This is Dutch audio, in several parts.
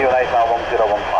QNA 1015.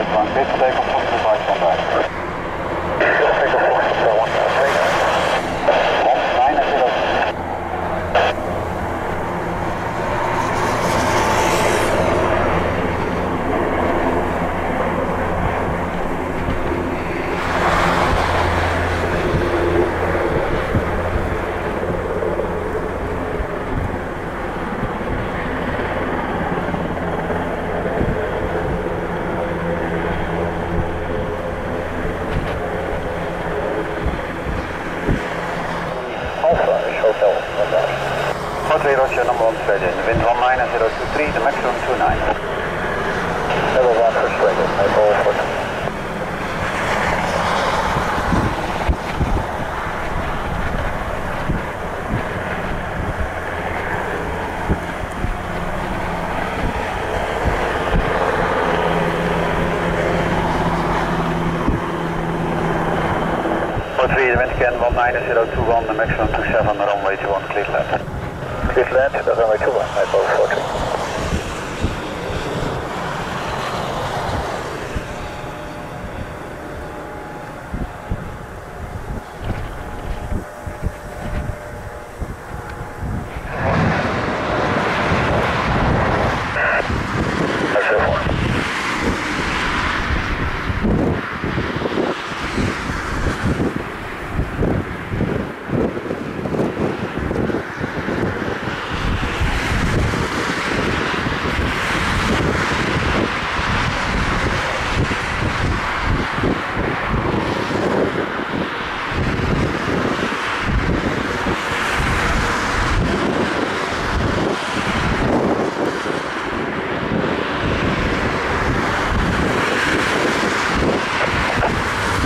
Deutschland, nächste Deckung 3 Roger, number 1 straight in. Wind 19023, the maximum 29. Number 1 for straight in, Maple 14. For 3, the wind can 19021, the maximum 27, the runway 21, clear land. Cleveland, November 2, 942.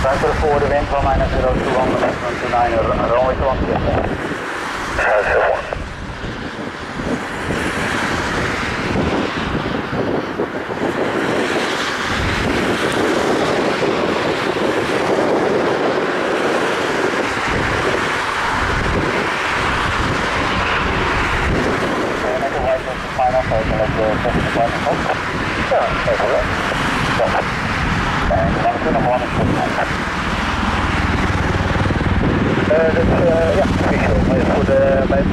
Transfer forward of info minus 02 for the next 129, runway 2 on the Transfer 1. Final flight, and the dan kunnen we one is Eh, eh, ja, officieel. Maar voor de, bij